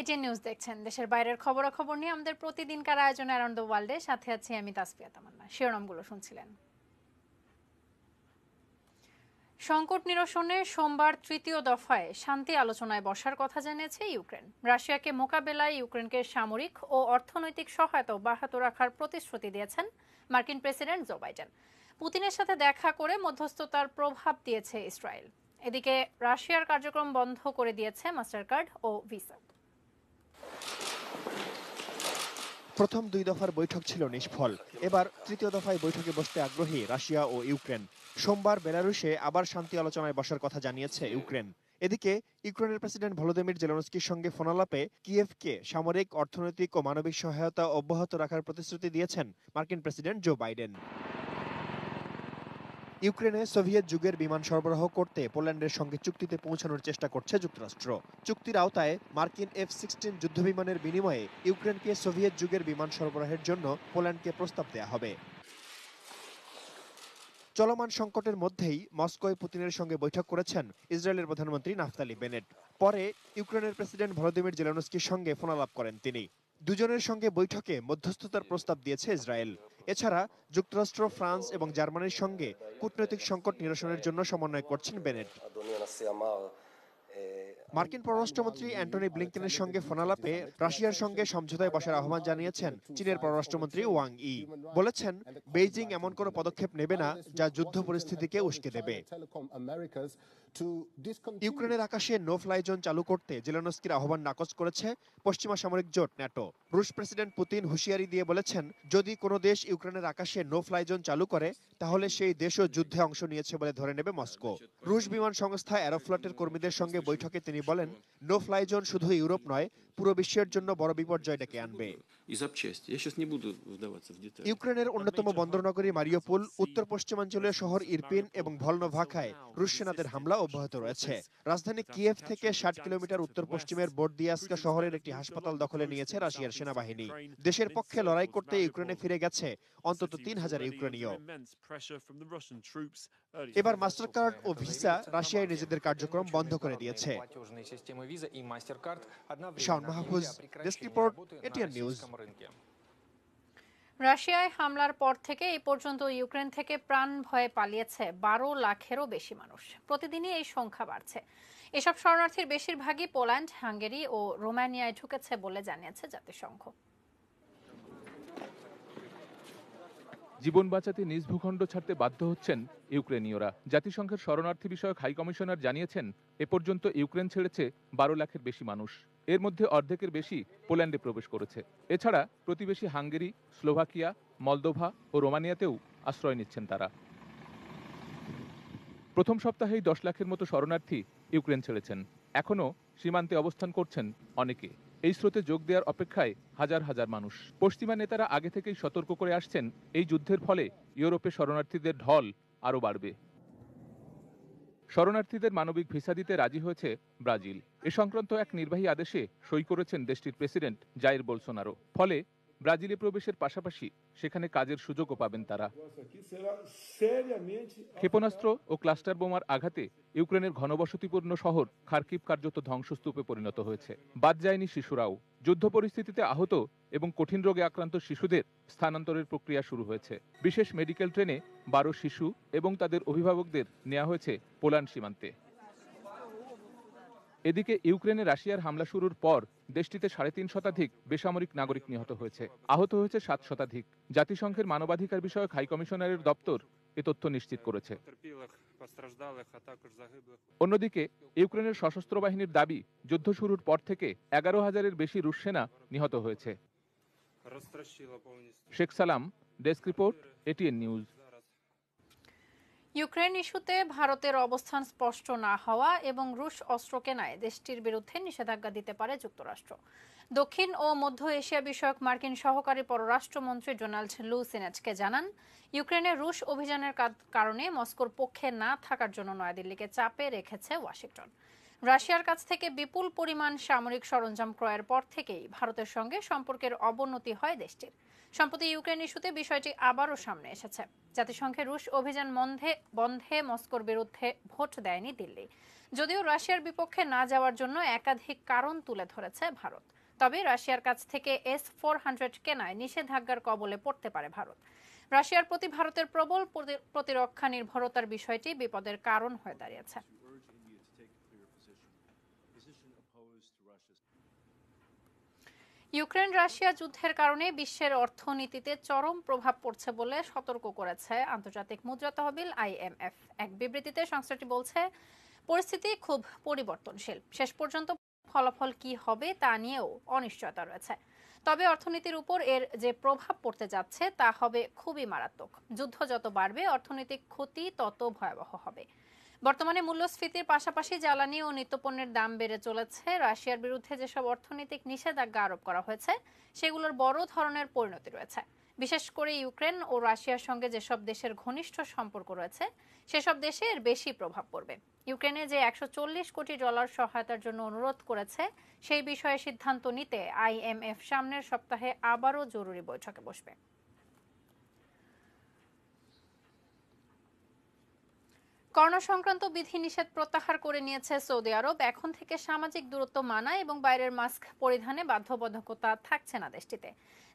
ATN news দেখছেন, দেশের বাইরের খবরাখবর নিয়ে আমাদের প্রতিদিনকার আয়োজন অ্যারাউন্ড দ্য ওয়ার্ল্ডে। সাথে আছি আমি তাসফিয়া তামান্না। শিরোনামগুলো শুনছিলেন। সংকট নিরসনে সোমবার তৃতীয় দফায় শান্তি আলোচনায় বসার কথা জানিয়েছে ইউক্রেন। রাশিয়াকে মোকাবেলায় ইউক্রেনকে সামরিক ও অর্থনৈতিক সহায়তা অব্যাহত রাখার প্রতিশ্রুতি দিয়েছেন মার্কিন প্রেসিডেন্ট জো বাইডেন। পুতিনের সাথে দেখা করে মধ্যস্থতার প্রভাব দিয়েছে ইসরায়েল। এদিকে রাশিয়ার কার্যক্রম বন্ধ করে দিয়েছে মাস্টারকার্ড ও ভিসা। প্রথম দুই দফার বৈঠক ছিল নিষ্ফল। এবার তৃতীয় দফায় বৈঠকে বসতে আগ্রহী রাশিয়া ও ইউক্রেন। সোমবার বেলারুশে আবার শান্তি আলোচনায় বসার কথা জানিয়েছে ইউক্রেন। এদিকে, ইউক্রেনের প্রেসিডেন্ট ভলোদিমির জেলনস্কির সঙ্গে ফোনালাপে কিয়েভকে সামরিক, অর্থনৈতিক ও মানবিক সহায়তা অব্যাহত রাখার প্রতিশ্রুতি দিয়েছেন মার্কিন প্রেসিডেন্ট জো বাইডেন। ইউক্রেনে সোভিয়েত যুগের বিমান সরবরাহ করতে পোল্যান্ডের সঙ্গে চুক্তিতে পৌঁছানোর চেষ্টা করছে যুক্তরাষ্ট্র। চুক্তির আওতায় মার্কিন এফ সিক্সটিন যুদ্ধবিমানের বিনিময়ে ইউক্রেনকে সোভিয়েত যুগের বিমান সরবরাহের জন্য পোল্যান্ডকে প্রস্তাব দেওয়া হবে। চলমান সংকটের মধ্যেই মস্কোয় পুতিনের সঙ্গে বৈঠক করেছেন ইসরায়েলের প্রধানমন্ত্রী নাফতালি বেনেট। পরে ইউক্রেনের প্রেসিডেন্ট ভলোদিমির জেলেনস্কির সঙ্গে ফোনালাপ করেন তিনি। দুজনের সঙ্গে বৈঠকে মধ্যস্থতার প্রস্তাব দিয়েছে ইসরায়েল। এছাড়া যুক্তরাষ্ট্র, ফ্রান্স এবং জার্মানির সঙ্গে কূটনৈতিক সংকট নিরসনের জন্য সমন্বয় করছেন বেনেট। মার্কিন পররাষ্ট্রমন্ত্রী অ্যান্টনি ব্লিংকেনের সঙ্গে ফোনালাপে রাশিয়ার সঙ্গে সমঝোতায় বসার আহ্বান জানিয়েছেন চীনের পররাষ্ট্রমন্ত্রী ওয়াং ই। বলেছেন, বেইজিং এমন কোনো পদক্ষেপ নেবে না যা যুদ্ধ পরিস্থিতিকে উস্কে দেবে। ইউক্রেনের আকাশে নো ফ্লাই জোন চালু করতে জেলেনস্কির আহ্বান নাকচ করেছে পশ্চিমা সামরিক জোট ন্যাটো। রুশ প্রেসিডেন্ট পুতিন হুঁশিয়ারি দিয়ে বলেছেন, যদি কোনো দেশ ইউক্রেনের আকাশে নো ফ্লাই জোন চালু করে, তাহলে সেই দেশও যুদ্ধে অংশ নিয়েছে বলে ধরে নেবে মস্কো। রুশ বিমান সংস্থা অ্যারোফ্লটের কর্মীদের সঙ্গে বৈঠকে তিনি বলেন নো ফ্লাই জোন শুধু ইউরোপ নয় পুরো বিশ্বের জন্য বড় বিপর্যয় ডেকে আনবে ইউক্রেনের অন্যতম বন্দরনগরী মারিওপুল উত্তর পশ্চিমাঞ্চলীয় শহর ইরপিন এবং ভলনোভাখায় রুশ সেনাদের হামলা অব্যাহত রয়েছে রাজধানী কিয়েভ থেকে ষাট কিলোমিটার উত্তর পশ্চিমের বোর্দিয়াস্কা শহরের একটি হাসপাতাল দখলে নিয়েছে রাশিয়ার সেনাবাহিনী দেশের পক্ষে লড়াই করতে ইউক্রেনে ফিরে গেছে অন্তত তিন হাজার ইউক্রেনীয় এবার মাস্টার কার্ড ও ভিসা রাশিয়ায় নিজেদের কার্যক্রম বন্ধ করে দিয়েছে Shaon Mahfuz desk report ATN news রাশিয়ায় হামলার পর থেকে এই পর্যন্ত ইউক্রেন থেকে প্রাণ ভয়ে পালিয়েছে বারো লাখেরও বেশি মানুষ। প্রতিদিনই এই সংখ্যা বাড়ছে। এসব শরণার্থীর বেশিরভাগই পোল্যান্ড হাঙ্গেরি ও রোমানিয়ায় ঢুকেছে বলে জানিয়েছে জাতিসংঘ। জীবন বাঁচাতে নিজ ভূখণ্ড ছাড়তে বাধ্য হচ্ছেন ইউক্রেনীয়রা। জাতিসংঘের শরণার্থী বিষয়ক হাই কমিশনার জানিয়েছেন এ পর্যন্ত ইউক্রেন ছেড়েছে বারো লাখের বেশি মানুষ। এর মধ্যে অর্ধেকের বেশি পোল্যান্ডে প্রবেশ করেছে। এছাড়া প্রতিবেশী হাঙ্গেরি, স্লোভাকিয়া, মলদোভা ও রোমানিয়াতেও আশ্রয় নিচ্ছেন তারা। প্রথম সপ্তাহেই দশ লাখের মতো শরণার্থী ইউক্রেন ছেড়েছেন। এখনও সীমান্তে অবস্থান করছেন অনেকে। এই স্রোতে যোগ দেওয়ার অপেক্ষায় হাজার হাজার মানুষ। পশ্চিমা নেতারা আগে থেকেই সতর্ক করে আসছেন। এই যুদ্ধের ফলে ইউরোপে শরণার্থীদের ঢল আরও বাড়বে। শরণার্থীদের মানবিক ভিসা দিতে রাজি হয়েছে ব্রাজিল। এ সংক্রান্ত এক নির্বাহী আদেশে সই করেছেন দেশটির প্রেসিডেন্ট জাইর বোলসোনারো। ফলে ব্রাজিলে প্রবেশের পাশাপাশি সেখানে কাজের সুযোগও পাবেন তারা। ক্ষেপণাস্ত্র ও ক্লাস্টার বোমার আঘাতে ইউক্রেনের ঘনবসতিপূর্ণ শহর খার্কিভ কার্যত ধ্বংসস্তূপে পরিণত হয়েছে। বাদ যায়নি শিশুরাও। যুদ্ধ পরিস্থিতিতে আহত এবং কঠিন রোগে আক্রান্ত শিশুদের স্থানান্তরের প্রক্রিয়া শুরু হয়েছে। বিশেষ মেডিকেল ট্রেনে বারো শিশু এবং তাদের অভিভাবকদের নেওয়া হয়েছে পোল্যান্ড সীমান্তে। এদিকে ইউক্রেনে রাশিয়ার হামলা শুরুর পর দেশটিতে সাড়ে তিন শতাধিক বেসামরিক নাগরিক নিহত হয়েছে। আহত হয়েছে সাত শতাধিক। জাতিসংঘের মানবাধিকার বিষয়ক হাই কমিশনারের দপ্তর এ তথ্য নিশ্চিত করেছে। অন্যদিকে ইউক্রেনের সশস্ত্র বাহিনীর দাবি, যুদ্ধ শুরুর পর থেকে এগারো হাজারের বেশি রুশ সেনা নিহত হয়েছে। Sheikh Salam desk report ATN news Ukraine ইস্যুতে ভারতের অবস্থান স্পষ্ট না হওয়া এবং রুশ অস্ত্র কেনায় দেশটির বিরুদ্ধে নিষেধাজ্ঞা দিতে পারে যুক্তরাষ্ট্র। দক্ষিণ ও মধ্য এশিয়া বিষয়ক মার্কিন সহকারী পররাষ্ট্রমন্ত্রী ডোনাল্ড লু সিনেটকে জানান ইউক্রেনের রুশ অভিযানের কারণে মস্কোর পক্ষে না থাকার জন্য নয়াদিল্লিকে চাপে রেখেছে ওয়াশিংটন। রাশিয়ার কাছ থেকে বিপুল পরিমাণ সামরিক সরঞ্জাম ক্রয়ের পর থেকেই ভারতের সঙ্গে সম্পর্কের অবনতি হয় দেশটির। সম্প্রতি ইউক্রেন ইস্যুতে বিষয়টি আবারও সামনে এসেছে। জাতিসংঘের রুশ অভিযান বন্ধে বন্ধে মস্কোর বিরুদ্ধে ভোট দেয়নি দিল্লি। যদিও রাশিয়ার বিপক্ষে না যাওয়ার জন্য একাধিক কারণ তুলে ধরেছে ভারত। তবে রাশিয়ার কাছ থেকে এস ফোর হান্ড্রেড কেনায় নিষেধাজ্ঞার কবলে পড়তে পারে ভারত। রাশিয়ার প্রতি ভারতের প্রবল প্রতি- প্রতিরক্ষা নির্ভরতার বিষয়টি বিপদের কারণ হয়ে দাঁড়িয়েছে। ইউক্রেন রাশিয়া যুদ্ধের কারণে বিশ্বের অর্থনীতিতে চরম প্রভাব পড়ছে বলে সতর্ক করেছে আন্তর্জাতিক মুদ্রা তহবিল আইএমএফ। এক বিবৃতিতে সংস্থাটি বলছে, পরিস্থিতি খুব পরিবর্তনশীল। শেষ পর্যন্ত ফলাফল কি হবে তা নিয়েও অনিশ্চয়তা রয়েছে। তবে অর্থনীতির উপর এর যে প্রভাব পড়তে যাচ্ছে তা হবে খুবই মারাত্মক। যুদ্ধ যত বাড়বে, অর্থনৈতিক ক্ষতি তত ভয়াবহ হবে। বর্তমানে মূল্যস্ফীতির পাশাপাশি জ্বালানি ও নিত্যপণ্যের দাম বেড়ে চলেছে। রাশিয়ার বিরুদ্ধে যেসব অর্থনৈতিক নিষেধাজ্ঞা আরোপ করা হয়েছে, সেগুলোর বড় ধরনের পরিণতি রয়েছে। বিশেষ করে ইউক্রেন ও রাশিয়ার সঙ্গে যেসব দেশের ঘনিষ্ঠ সম্পর্ক রয়েছে, সেসব দেশে এর বেশি প্রভাব পড়বে। ইউক্রেনে যে একশো চল্লিশ কোটি ডলার সহায়তার জন্য অনুরোধ করেছে, সেই বিষয়ে সিদ্ধান্ত নিতে আইএমএফ সামনের সপ্তাহে আবারও জরুরি বৈঠকে বসবে। করোনা সংক্রান্ত বিধিনিষেধ প্রত্যাহার করে নিয়েছে সৌদি আরব। এখন থেকে সামাজিক দূরত্ব মানা এবং বাইরের মাস্ক পরিধানে বাধ্যবাধকতা থাকছে না দেশটিতে।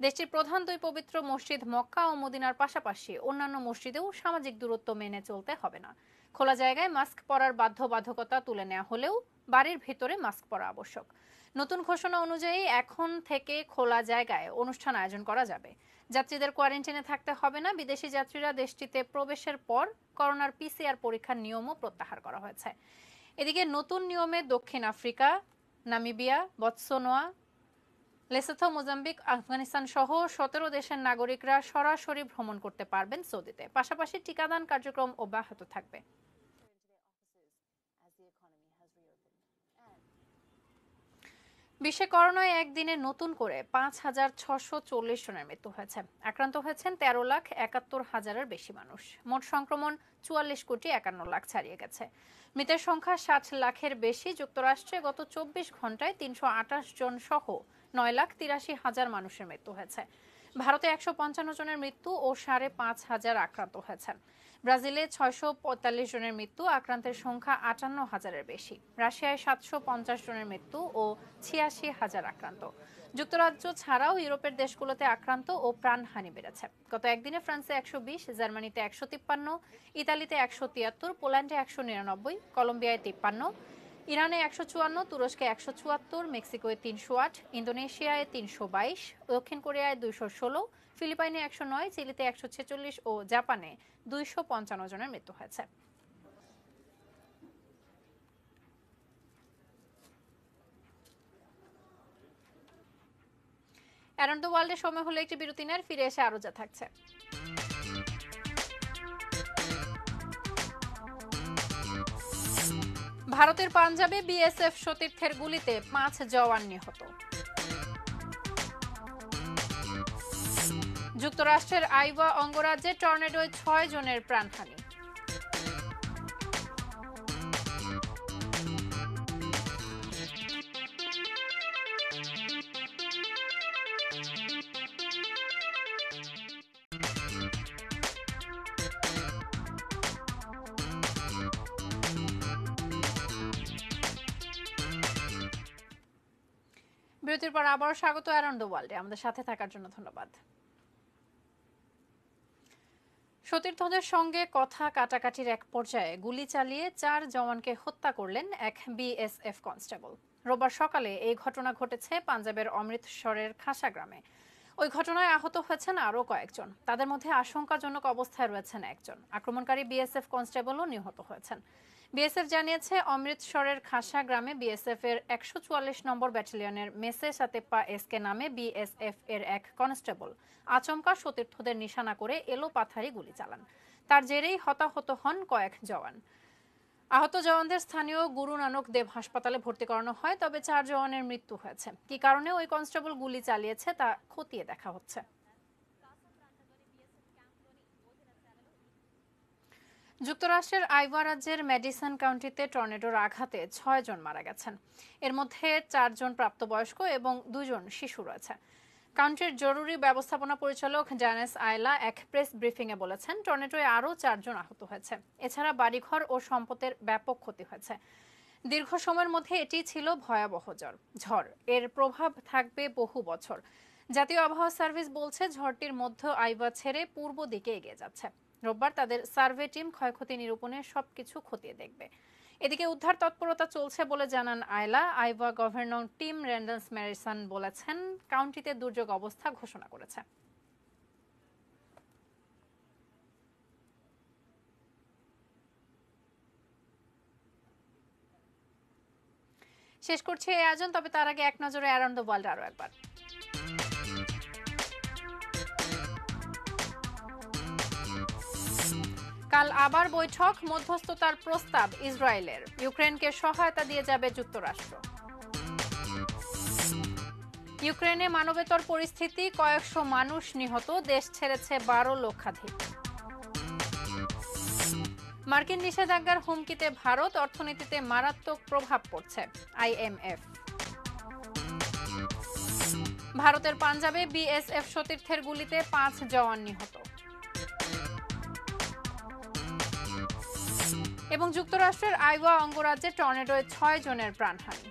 দেশটির প্রধান দুই পবিত্র মসজিদ মক্কা ও মদিনার পাশাপাশি অন্যান্য মসজিদেও সামাজিক দূরত্ব মেনে চলতে হবে না। খোলা জায়গায় মাস্ক পরার বাধ্যবাধকতা তুলে নেওয়া হলেও বাড়ির ভেতরে মাস্ক পরা আবশ্যক। নতুন ঘোষণা অনুযায়ী এখন থেকে খোলা জায়গায় অনুষ্ঠান আয়োজন করা যাবে। যাত্রীদের কোয়ারেন্টাইনে থাকতে হবে না। বিদেশি যাত্রীরা দেশটিতে প্রবেশের পর করোনার পিসিআর পরীক্ষার নিয়মও প্রত্যাহার করা হয়েছে। এদিকে নতুন নিয়মে দক্ষিণ Africa, Namibia Botswana Lesotho, Mozambique, Afghanistan সহ সতেরো দেশের নাগরিকরা সরাসরি ভ্রমণ করতে পারবেন সৌদিতে। পাশাপাশি টিকাদান কার্যক্রম অব্যাহত থাকবে। বিশ্বে করোনায় একদিনে নতুন করে পাঁচ হাজার ছশো চল্লিশ জনের মৃত্যু হয়েছে। আক্রান্ত হয়েছেন তেরো লাখ একাত্তর হাজারের বেশি মানুষ। মোট সংক্রমণ চুয়াল্লিশ কোটি একান্ন লাখ ছাড়িয়ে গেছে। মৃতের সংখ্যা ষাট লাখের বেশি। যুক্তরাষ্ট্রে গত চব্বিশ ঘন্টায় তিনশো আটাশ জন সহ নয় লাখ তিরাশি হাজার মানুষের মৃত্যু হয়েছে। ভারতে একশো পঞ্চান্ন জনের মৃত্যু ও সাড়ে পাঁচ হাজার আক্রান্ত হয়েছেন। ব্রাজিলে ছয়শো পঁয়তাল্লিশ জনের মৃত্যু, আক্রান্তের সংখ্যা আটান্ন হাজারের বেশি। রাশিয়ায় সাতশো পঞ্চাশ জনের মৃত্যু ও ছিয়াশি হাজার আক্রান্ত। যুক্তরাজ্য ছাড়াও ইউরোপের দেশগুলোতে আক্রান্ত ও প্রাণহানি বেড়েছে। গত একদিনে ফ্রান্সে একশো বিশ, জার্মানিতে একশো তিপ্পান্ন, ইতালিতে একশো তিয়াত্তর, পোল্যান্ডে একশো নিরানব্বই, কলম্বিয়ায় তিপ্পান্ন ইরানে একশো চুয়ান্ন, তুরস্কে একশো চুয়াত্তর, মেক্সিকোয় তিনশো আট, ইন্দোনেশিয়ায় তিনশো বাইশ, দক্ষিণ কোরিয়ায় দুইশো ষোলো, ফিলিপাইনে একশো নয়, চিলিতে একশো ছেচল্লিশ ও জাপানে দুইশো পঞ্চান্ন জনের মৃত্যু হয়েছে। অ্যারাউন্ড দ্য ওয়ার্ল্ডের সময় হলো একটি বিরতি নেয়ার ফিরে এসে আরও যা থাকছে। ভারতের পাঞ্জাবে বিএসএফ সতীর্থের গুলিতে পাঁচ জওয়ান নিহত। যুক্তরাষ্ট্রের আইওয়া অঙ্গরাজ্যে টর্নেডোয় ছয় জনের প্রাণহানি। বিরতির পর আবারও স্বাগত অ্যারাউন্ড দ্য ওয়ার্ল্ডে। আমাদের সাথে থাকার জন্য ধন্যবাদ। সতীর্থদের সঙ্গে কথা কাটাকাটির এক পর্যায়ে গুলি চালিয়ে চার জওয়ানকে হত্যা করলেন এক বিএসএফ কনস্টেবল। রোববার সকালে এই ঘটনা ঘটেছে পাঞ্জাবের অমৃতসরের খাসা গ্রামে। ওই ঘটনায় আহত হয়েছেন আরও কয়েকজন। তাদের মধ্যে আশঙ্কাজনক অবস্থায় রয়েছেন একজন। আক্রমণকারী বিএসএফ কনস্টেবলও নিহত হয়েছেন। বিএসএফ জানিয়েছে, অমৃতসরের খাসা গ্রামে বিএসএফ এর একশো চুয়াল্লিশ নম্বর ব্যাটালিয়নের মেসে সাতেপ্পা এসকে নামে বিএসএফ এর এক কনস্টেবল। আচমকা সতীর্থদের নিশানা করে এলো পাথারি গুলি চালান। তার জেরেই হতাহত হন কয়েক জওয়ান। আহত জওয়ানদের স্থানীয় গুরু নানক দেব হাসপাতালে ভর্তি করানো হয়, তবে চার জওয়ানের মৃত্যু হয়েছে। কি কারণে ওই কনস্টেবল গুলি চালিয়েছে তা খতিয়ে দেখা হচ্ছে। যুক্তরাষ্ট্রের আইওয়া রাজ্যের ম্যাডিসন কাউন্টিতে টর্নেডোর আঘাতে ছয় জন মারা গেছেন। এর মধ্যে চারজন প্রাপ্তবয়স্ক এবং দুজন শিশু রয়েছে। কাউন্টির জরুরি ব্যবস্থাপনা পরিচালক জানেস আয়লা এক প্রেস ব্রিফিংয়ে বলেছেন, টর্নেডোয় আরও চারজন আহত হয়েছে। এছাড়া বাড়িঘর ও সম্পদের ব্যাপক ক্ষতি হয়েছে। দীর্ঘ সময়ের মধ্যে এটি ছিল ভয়াবহ ঝড় ঝড়, এর প্রভাব থাকবে বহু বছর। জাতীয় আবহাওয়া সার্ভিস বলছে, ঝড়টির মধ্য আইবা ছেড়ে পূর্ব দিকে এগিয়ে যাচ্ছে। রোববার তাদের সার্ভে টিম ক্ষয়ক্ষতি নিরূপণে সবকিছু খতিয়ে দেখবে। এদিকে উদ্ধার তৎপরতা চলছে বলে জানান আয়লা। আইভা গভর্নর টিম র্যান্ডান্স ম্যারিসন বলেছেন, কাউন্টিতে দুর্যোগ অবস্থা ঘোষণা করেছে। শেষ করছে এই আয়োজন, তবে তার আগে এক নজরে অ্যারাউন্ড দ্য ওয়ার্ল্ড আরও একবার। কাল আবার বৈঠক, মধ্যস্থতার প্রস্তাব ইসরায়েলের। ইউক্রেনকে সহায়তা দিয়ে যাবে যুক্তরাষ্ট্র। ইউক্রেনে মানবেতর পরিস্থিতি, কয়েকশো মানুষ নিহত, দেশ ছেড়েছে বারো লক্ষাধিক। মার্কিন নিষেধাজ্ঞার হুমকিতে ভারত, অর্থনীতিতে মারাত্মক প্রভাব পড়ছে আইএমএফ ভারতের পাঞ্জাবে বিএসএফ সতীর্থের গুলিতে পাঁচ জওয়ান নিহত। এবং যুক্তরাষ্ট্রের আইওয়া অঙ্গরাজ্যে টর্নেডোয় ছয় জনের প্রাণহানি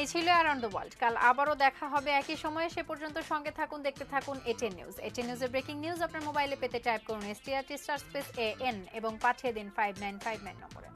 এই ছিল অ্যারাউন্ড দ্য ওয়ার্ল্ড কাল আবারও দেখা হবে একই সময়ে। সে পর্যন্ত সঙ্গে থাকুন, দেখতে থাকুন এটেন নিউজ। এটেন নিউজের ব্রেকিং নিউজ আপনার মোবাইলে পেতে টাইপ করুন S T R T star space A N এবং পাঠিয়ে দিন ফাইভ নাইন ফাইভ নাইন নম্বর।